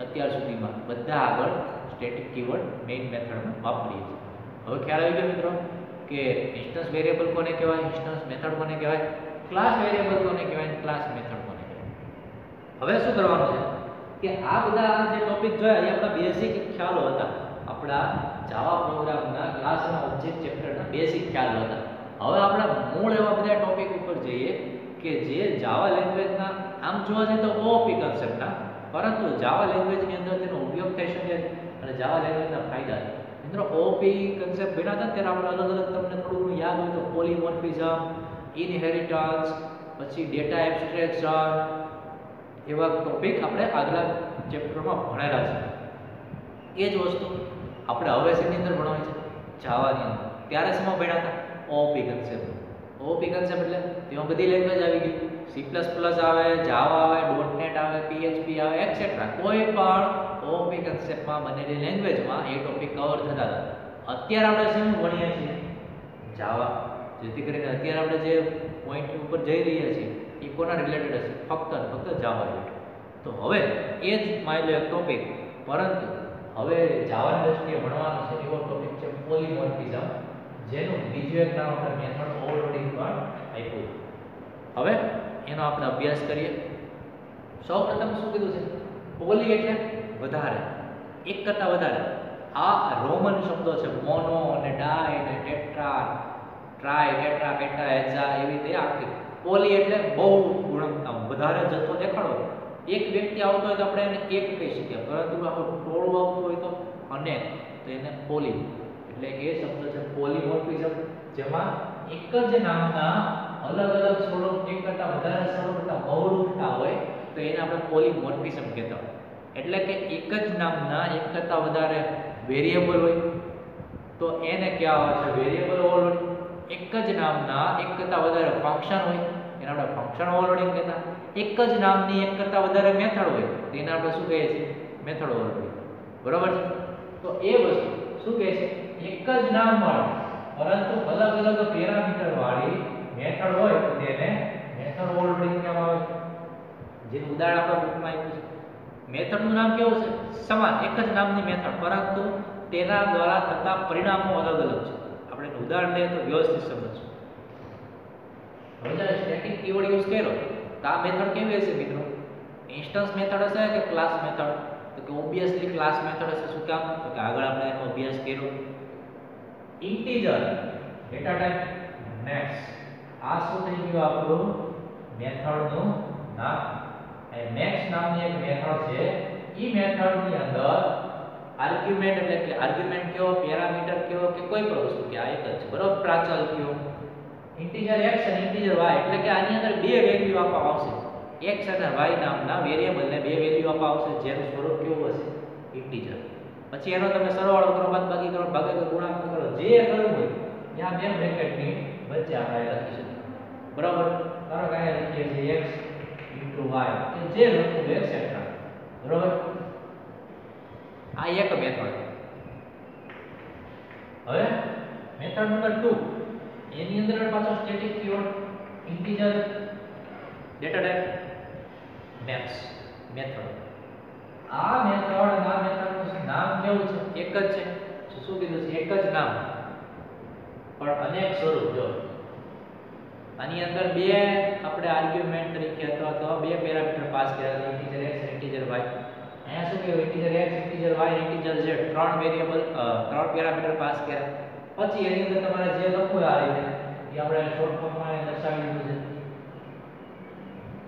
[SPEAKER 1] અત્યાર સુધીમાં બધા આગળ સ્ટેટિક કીવર્ડ મેઇન મેથડમાં વાપરીએ છીએ. હવે ખ્યાલ આવી ગયો મિત્રો કે ઇન્સ્ટન્સ વેરિયેબલ કોને કહેવાય? ઇન્સ્ટન્સ મેથડ કોને કહેવાય? ક્લાસ વેરિયેબલ કોને કહેવાય? ક્લાસ મેથડ કોને કહેવાય? હવે શું કરવાનું છે? કે આ બધા જે ટોપિક જોયા, એ આપણા બેઝિક ખ્યાલો હતા. આપણા જાવા પ્રોગ્રામના ક્લાસના ઓબ્જેક્ટ ચેપ્ટરના બેઝિક ખ્યાલો હતા હવે આપણે મૂળ એવા બધા ટોપિક ઉપર જઈએ કે જે જાવા લેંગ્વેજના આમ જોવા જઈએ તો ઓપી કન્સેપ્ટના પરંતુ જાવા લેંગ્વેજની અંદર તેનો ઉપયોગ થઈ શકે અને જાવા લેંગ્વેજના ફાયદા મિત્રો ઓપી કન્સેપ્ટ ભણ્યા હતા ત્યારે આપણે અલગ અલગ તમને થોડું યાદ હોય તો પોલિમોર્ફિઝમ ઇનહેરિટન્સ પછી ડેટા એબ્સ્ટ્રેક્શન એવા ટોપિક આપણે આગલા ચેપ્ટરમાં ભણેલા છે. એ જ વસ્તુ આપણે હવે શેની અંદર ભણવાની છે? જાવાની અંદર. ત્યારે શેમાં ભણ્યા હતા? ઓપી કન્સેપ્ટ ઓપી કન્સેપ્ટ એટલે તેમાં બધી લેંગ્વેજ આવી ગઈ. સી પ્લસ પ્લસ આવે જાવા આવે ડોટ નેટ આવે પીએચપી આવે એક્સેટ્રા કોઈ પણ ઓપી કન્સેપ્ટમાં બનેલી લેંગ્વેજમાં એ ટોપિક કવર થતા હતા. અત્યારે આપણે શું ભણીએ છીએ? જાવા જેથી કરીને અત્યારે આપણે જે પોઈન્ટ ઉપર જઈ રહ્યા છીએ, એ કોના રિલેટેડ હશે? ફક્ત ફક્ત જાવા રિલેટેડ તો હવે એ જ માની લો એક ટોપિક પરંતુ હવે જાવાની દ્રષ્ટિએ ભણવાનો છે, એવો ટોપિક છે પોલીમોર્ફિઝમ જેનું બીજું એક નામ આપણે મેથડ ઓવરલોડિંગ પણ આપ્યું. હવે એનો આપણે અભ્યાસ કરીએ. સૌપ્રથમ શું કીધું છે? પોલી એટલે વધારે. એક કરતાં વધારે. આ રોમન શબ્દો છે. મોનો અને ડાય અને ટેટ્રા, ટ્રાય, ટેટ્રા, પેટા એજા એવી રીતે આખી. પોલી એટલે બહુ ગુણવત્તા વધારે જથ્થો દેખાડો. એક વ્યક્તિ આવતો હોય તો આપણે એને એક કહી શકીએ. પરંતુ આપણું ટોળું આવતું હોય તો અનેક તો એને પોલી એટલે કે શબ્દ છે પોલિમોર્ફિઝમ જેમાં એક જ નામના અલગ અલગ સ્વરૂપ એક કરતાં વધારે સ્વરૂપના બહુરૂપતા હોય, તો એને આપણે પોલિમોર્ફિઝમ કહેતા હોય. એટલે કે એક જ નામના એક કરતાં વધારે વેરિયેબલ હોય. તો એને કહેવાય છે વેરિયેબલ ઓવરલોડિંગ એક જ નામના એક કરતાં વધારે ફંક્શન હોય, એને આપણે ફંક્શન ઓવરલોડિંગ કહેતા. એક જ નામની એક કરતાં વધારે મેથડ હોય, તો એને આપણે શું કહીએ છીએ? મેથડ ઓવરલોડિંગ બરાબર છે? તો એ વસ્તુ શું કહે છે? એક જ નામ મળે પરંતુ અલગ અલગ પેરામીટર વાળી મેથડ હોય તો તેને મેથડ ઓવરલોડિંગ કહેવામાં આવે? છે ઉદાહરણ આપણા બુકમાં આપ્યું છે. મેથડનું નામ કેવું છે? સમાન, એક જ નામની મેથડ. પરંતુ તેના દ્વારા થતા પરિણામો અલગ અલગ છે. આપણે ઉદાહરણ લઈએ તો વ્યવસ્થિત સમજશું હવે જ્યારે સ્ટેટિક કીવર્ડ યુઝ કર્યો, તો આ મેથડ કેવી હશે મિત્રો? ઇન્સ્ટન્સ મેથડ હશે કે ક્લાસ મેથડ તો કે ઓબ્વિયસલી ક્લાસ મેથડ હશે. શું કામ? તો કે આગળ આપણે એનો અભ્યાસ કર્યો. ઇન્ટીજર ડેટા ટાઈપ મેક્સ આ શું થઈ ગયું આપણું? મેથડનું નામ. એ મેક્સ નામની એક મેથડ છે. ઈ મેથડની અંદર આર્ગ્યુમેન્ટ એટલે કે આર્ગ્યુમેન્ટ કયો પેરામીટર કયો કે કોઈ પણ વસ્તુ કે આ એક જ છે. બરોબર? પ્રાચલ કયો. ઇન્ટીજર x અને ઇન્ટીજર y એટલે કે આની અંદર બે વેલ્યુ આપવામાં આવશે. x અને y નામના વેરિયેબલને બે વેલ્યુ આપવામાં આવશે. જેનું સ્વરૂપ કેવું હશે? ઇન્ટીજર પછી એનો તમે સરવાળો કરો, બાદબાકી કરો ભાગાકાર ગુણાકાર કરો, જે કરવું હોય, ત્યાં બે બ્રેકેટની વચ્ચે આપણે લખી શકીએ. બરાબર? ધારો કે અહીંયા લખીએ છીએ x y, કે જે લખવું હોય એક્સેટ્રા બરાબર? આ એક મેથડ હવે મેથડ નંબર 2 એની અંદર પાછો static keyword integer data type maths method આ મેથડ આ મેથડનું નામ કેવું છે? એક જ છે. શું કીધું છે? એક જ નામ. પણ અનેક સ્વરૂપ, જો. આની અંદર બે આપણે આર્ગ્યુમેન્ટ તરીકે અથવા તો બે પેરામીટર પાસ કર્યા. Integer x integer y. અહીંયા શું કહેવાય integer x integer y integer z. ત્રણ વેરિયેબલ ત્રણ પેરામીટર પાસ કર્યા. પછી એની અંદર તમારે જે લખવું આ રીતે. એ આપણે શોર્ટ ફોર્મમાં દર્શાવી દીધું છે.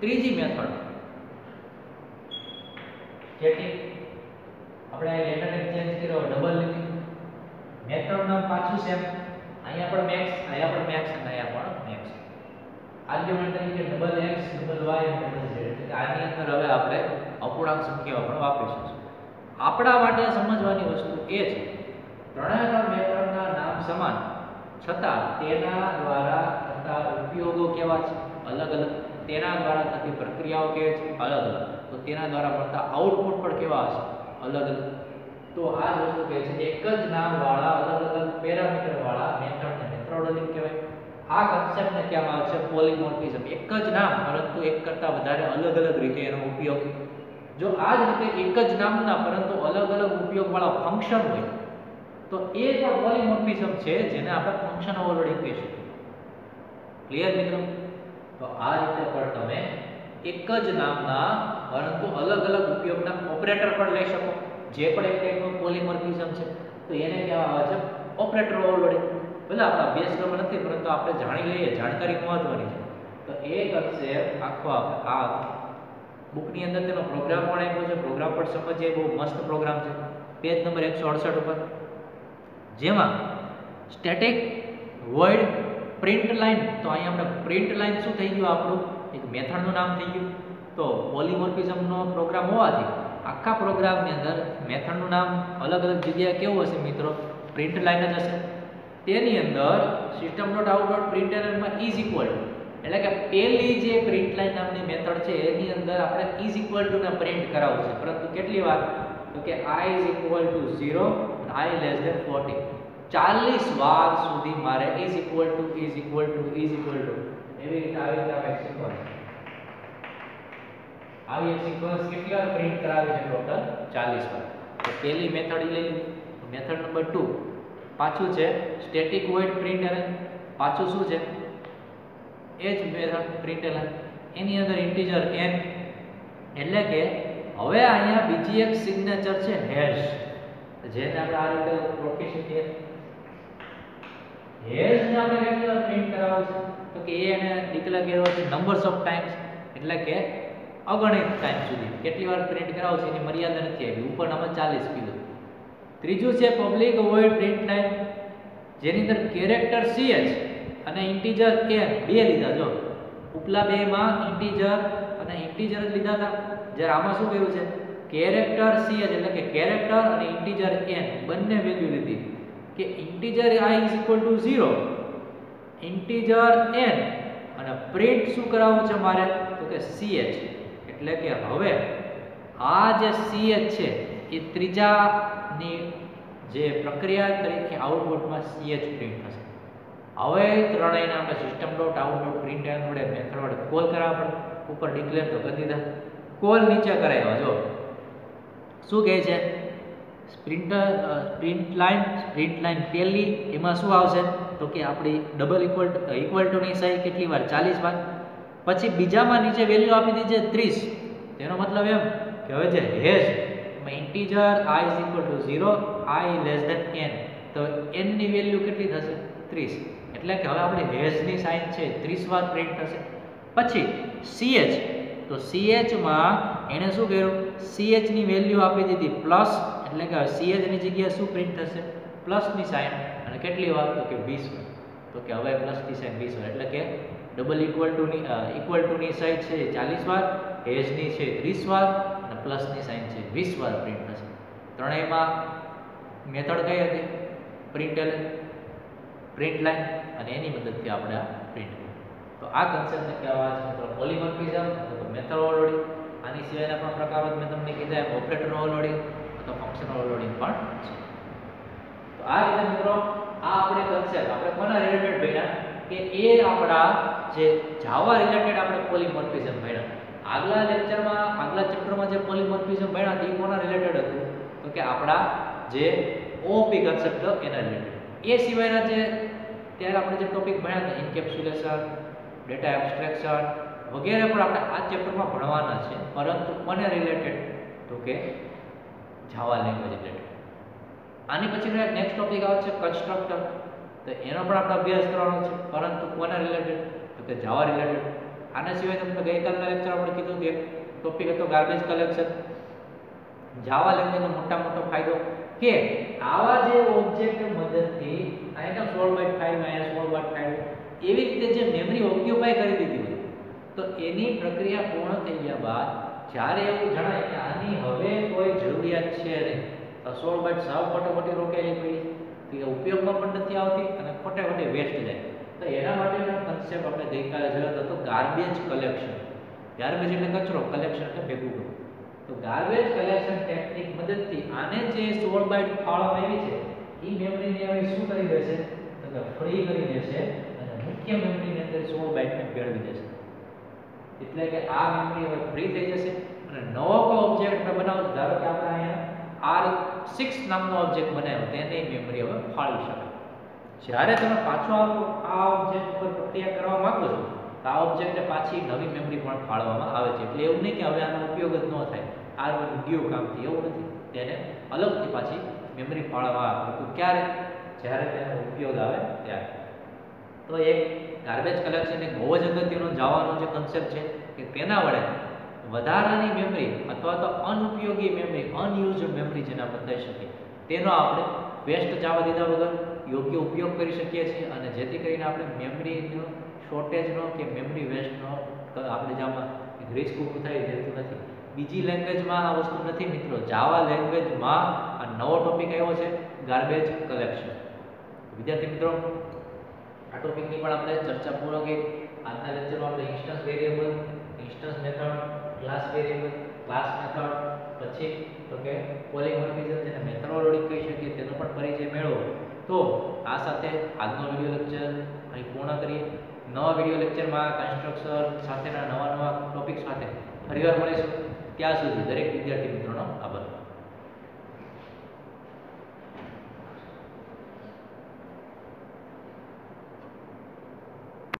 [SPEAKER 1] ત્રીજી મેથડ સ્ટેટિક આપણે લેટર ચેન્જ કર્યો ડબલ લીધી. મેથડ નામ પાછું સેમ અહીંયા પણ મેક્સ અહીંયા પણ મેક્સ અને અહીંયા પણ મેક્સ આર્ગ્યુમેન્ટ તરીકે double X double Y double Z એટલે આની અંદર હવે આપણે અપૂર્ણાંક સંખ્યાઓ પણ વાપરીશું. આપણા માટે સમજવાની વસ્તુ એ છે, ત્રણેયના મેથડના નામ સમાન. છતાં તેના દ્વારા થતા ઉપયોગો કેવા છે? અલગ અલગ. તેના દ્વારા થતી પ્રક્રિયાઓ કેવી છે? અલગ અલગ. તો તેના દ્વારા મળતા આઉટપુટ પણ કેવા હશે? અલગ અલગ. તો આ જ વસ્તુ કહે છે, એક જ નામ વાળા અલગ અલગ પેરામીટર વાળા મેથડને મેથોડોલોજી કહેવાય. આ કન્સેપ્ટને કહેવામાં આવે છે પોલિમોર્ફિઝમ એક જ નામ, પરંતુ એક કરતાં વધારે અલગ અલગ રીતે એનો ઉપયોગ. જો આ જ રીતે એક જ નામના, પરંતુ અલગ અલગ ઉપયોગવાળા ફંક્શન હોય, તો એ પણ પોલિમોર્ફિઝમ છે જેને આપણે ફંક્શન ઓવરલોડિંગ શકીએ. ક્લિયર મિત્રો? તો આ રીતે પણ તમે એક જ નામના પરંતુ અલગ અલગ ઉપયોગના ઓપરેટર પણ લઈ શકો, જે પણ એક ટાઈપનું પોલિમોર્ફિઝમ છે, તો એને કહેવામાં આવે છે ઓપરેટર ઓવરલોડિંગ ભલે આપણા અભ્યાસક્રમ નથી, પરંતુ આપણે જાણી લઈએ, જાણકારી મહત્વની છે. તો એ કરશે આખો આ બુકની અંદર તેનો પ્રોગ્રામ પણ આપ્યો છે પ્રોગ્રામ પણ સમજીએ બહુ મસ્ત પ્રોગ્રામ છે. પેજ નંબર એકસો અડસઠ ઉપર. જેમાં સ્ટેટિક વોઇડ પ્રિન્ટ લાઇન તો અહીંયા આપણે પ્રિન્ટ લાઇન શું થઈ ગયું આપણું? એક મેથડનું નામ થઈ ગયું. તો પોલિમોર્ફિઝમનો પ્રોગ્રામ હોવાથી આખા પ્રોગ્રામની અંદર મેથડનું નામ અલગ અલગ જગ્યાએ કેવું હશે મિત્રો? પ્રિન્ટ લાઇન જ હશે. તેની અંદર સિસ્ટમ ડોટ આઉટ ડોટ પ્રિન્ટરમાં ઇઝ ઇક્વલ એટલે કે પહેલી જે પ્રિન્ટ લાઇન નામની મેથડ છે, એની અંદર આપણે ઇઝ ઇક્વલ ટુ ને પ્રિન્ટ કરાવવું છે. પરંતુ કેટલી વાર? તો કે I is equal to zero I less than forty ચાલીસ વાર સુધી મારે is equal to is equal to is equal to એવી રીતે આવી રીતે આપણે સિક્વન્સ આવી એક સિક્વન્સ કેટલી વાર પ્રિન્ટ કરાવી છે ટોટલ 40 વાર. તો પહેલી મેથડ લઈ લીધી. મેથડ નંબર ટુ પાછું છે સ્ટેટિક વોઇડ પ્રિન્ટ પાછું શું છે? એ જ મેથડ પ્રિન્ટ એની અંદર ઇન્ટીજર એન એટલે કે હવે અહીંયા બીજી એક સિગ્નેચર છે હેશ જેને આપણે આ રીતે ઓળખી શકીએ હેશને આપણે કેટલી વાર પ્રિન્ટ કરાવવું છે? તો કે એ એને ડિક્લેર કર્યો છે નંબર્સ ઓફ ટાઈમ્સ એટલે કે અગણિત ટાઈમ સુધી. કેટલી વાર પ્રિન્ટ કરાવવું છે એની મર્યાદા નથી આવી. ઉપર અમે 40 કીધું ત્રીજું છે પબ્લિક વોઇડ પ્રિન્ટ લાઇન જેની અંદર કેરેક્ટર સીએચ અને ઇન્ટીજર n બે લીધા જો. ઉપલા બે માં ઇન્ટીજર અને ઇન્ટીજર જ લીધા હતા. જ્યારે આમાં શું કહ્યું છે? કેરેક્ટર ch એટલે કે કેરેક્ટર અને ઇન્ટીજર એન બંને વેલ્યુ લીધી. કે ઇન્ટીજર i 0 ઇન્ટીજર એન અને પ્રિન્ટ શું કરાવવું છે મારે? તો કે ch એટલે કે હવે આ જે સીએચ છે એ ત્રીજાની જે પ્રક્રિયા તરીકે આઉટપુટમાં ch પ્રિન્ટ થશે. હવે ત્રણેયને આપણે system dot out print N વડે મેથડ વડે કોલ કરાવવા પડે. ઉપર ડિક્લેર તો કરી દીધા. કોલ નીચે કરાવ્યા જો શું કહે છે? સ્પ્રિન્ટર પ્રિન્ટ લાઇન પ્રિન્ટ લાઇન પહેલી એમાં શું આવશે? તો કે આપણી ડબલ ઇક્વલ ઇક્વલ ટુની સાઈ કેટલી વાર? ચાલીસ વાર. પછી બીજામાં નીચે વેલ્યુ આપી દીધી છે ત્રીસ. તેનો મતલબ એમ કે હવે જે હેજ એમાં integer I is equal to zero I less than N તો એનની વેલ્યુ કેટલી થશે? ત્રીસ. એટલે કે હવે આપણે હેજની સાઇન છે, ત્રીસ વાર પ્રિન્ટ થશે. પછી સીએચ તો સીએચમાં એણે શું કર્યું? સીએચની વેલ્યુ આપી દીધી પ્લસ એટલે કે સીએચની જગ્યાએ શું પ્રિન્ટ થશે? પ્લસની સાઇન અને કેટલી વાર? તો કે વીસ વાર. તો કે હવે પ્લસની સાઇન વીસ વાર. એટલે કે ડબલ ઇક્વલ ટુ ની ઇક્વલ ટુ ની સાઇન છે 40 વાર હેશની છે 30 વાર, અને પ્લસની સાઇન છે 20 વાર પ્રિન્ટ થશે. ત્રણેયમાં મેથડ કઈ હતી? પ્રિન્ટ પ્રિન્ટ લાઈન અને એની મદદથી આપણે આ પ્રિન્ટ કર્યું તો આ કન્સેપ્ટને કહેવાય છે પોલિમોર્ફિઝમ તો મેથડ ઓવરલોડિંગ આની સિવાયના પણ પ્રકારો મેં તમને કીધા, એમ ઓપરેટર ઓવરલોડિંગ અથવા ફંક્શન ઓવરલોડિંગ પણ છે. તો આ રીતે મિત્રો, આ આપણે કન્સેપ્ટ આપણે કોના રિલેટેડ ભણ્યા? કે એ આપણા જે જાવા રિલેટેડ આપણે પોલિમોર્ફિઝમ ભણ્યા. આગલા લેક્ચરમાં આગલા ચેપ્ટરમાં જે પોલિમોર્ફિઝમ ભણ્યા, તે કોના રિલેટેડ હતું? તો કે આપણા જે ઓપી કન્સેપ્ટ એના રિલેટેડ એ સિવાયના જે ત્યારે આપણે જે ટોપિક ભણ્યા હતા ઇન્કેપ્સ્યુલેશન ડેટા એબ્સ્ટ્રેક્શન વગેરે પણ આપણે આ ચેપ્ટરમાં ભણવાના છે. પરંતુ કોને રિલેટેડ તો કે જાવા લેંગ્વેજ રિલેટેડ આની પછીનો એક નેક્સ્ટ ટોપિક આવે છે કન્સ્ટ્રક્ટર તો એનો પણ આપણે અભ્યાસ કરવાનો છે. પરંતુ કોના રિલેટેડ કે જાવા રિલેટેડ આના સિવાય તમને ગઈકાલના લેક્ચર આપણે કીધું કે ટોપિક હતો ગાર્બેજ કલેક્શન જાવા લેંગ્વેજનો મોટા મોટો ફાયદો કે આવા જે ઓબ્જેક્ટ મદદથી અહીંયા સોળ બાય ફાઈવ અહીંયા સોળ બાય ફાઈવ એવી રીતે જે મેમરી ઓક્યુપાય કરી દીધી હોય, તો એની પ્રક્રિયા પૂર્ણ થઈ ગયા બાદ જ્યારે એવું જણાય કે આની હવે કોઈ જરૂરિયાત છે નહીં, તો સોળ બાય સાવ કટોકટી રોકેલી પડી. એ ઉપયોગમાં પણ નથી આવતી અને ખોટે ખોટે વેસ્ટ જાય. તો એના માટેનો કન્સેપ્ટ આપણે ગઈકાલે જોયો હતો ગાર્બેજ કલેક્શન ગાર્બેજ એટલે કચરો કલેક્શન એટલે ભેગું કરવું. તો ગાર્બેજ કલેક્શન ટેકનિક મદદથી આને જે 16 બાઇટ ફાળો આવી છે એ મેમરીને હવે શું કરી દેશે? તો કે ફ્રી કરી દેશે અને મુખ્ય મેમરીની અંદર 16 બાઇટને ભેળવી દેશે. એટલે કે આ મેમરી હવે ફ્રી થઈ જશે અને નવો કોઈ ઓબ્જેક્ટ મેં બનાવો છું, ધારો કે આપણે અહીંયા R6 નામનો ઓબ્જેક્ટ બનાવ્યો, તેને મેમરી હવે ફાળવી શકાય. જ્યારે તમે પાછો આ આ ઓબ્જેક્ટ પર પ્રક્રિયા કરવા માંગો છો, તો આ ઓબ્જેક્ટને પાછી નવી મેમરી પણ ફાળવવામાં આવે છે. એટલે એવું નહીં કે હવે આનો ઉપયોગ જ ન થાય. આ ગયું કામથી એવું નથી. તેને અલગથી પાછી મેમરી ફાળવવા હતું. ક્યારે? જ્યારે તેનો ઉપયોગ આવે ત્યારે. તો એક ગાર્બેજ કલેક્શન એક બહુ જ અગત્યનો જવાનો જે કન્સેપ્ટ છે કે તેના વડે વધારાની મેમરી અથવા તો અનઉપયોગી મેમરી અનયુઝડ મેમરી જેને આપણે શકીએ, તેનો આપણે વેસ્ટ જવા દીધા વગર યોગ્ય ઉપયોગ કરી શકીએ છીએ અને જેથી કરીને આપણે મેમરીનો શોર્ટેજનો કે મેમરી વેસ્ટનો આપણે જેમાં રિસ્ક ઊભું થાય જતું નથી. બીજી લેંગ્વેજમાં આ વસ્તુ નથી મિત્રો. જાવા લેંગ્વેજમાં આ નવો ટોપિક આવ્યો છે ગાર્બેજ કલેક્શન વિદ્યાર્થી મિત્રો, આ ટોપિકની પણ આપણે ચર્ચા પૂર્ણ કરી આજના લેક્ચરમાં આપણે instance variable instance method class variable class method પછી તો કે પોલિમોર્ફિઝમ જેને મેથડોલોજી કહી શકીએ, તેનો પણ પરિચય મેળવો. તો આ સાથે આજનો વીડિયો લેક્ચર અહીં પૂર્ણ કરીએ. નવા વિડિયો લેક્ચરમાં કન્સ્ટ્રક્શન સાથેના નવા નવા ટોપિક સાથે ફરીવાર મળીશું. ત્યાં સુધી દરેક વિદ્યાર્થી મિત્રોનો આભાર.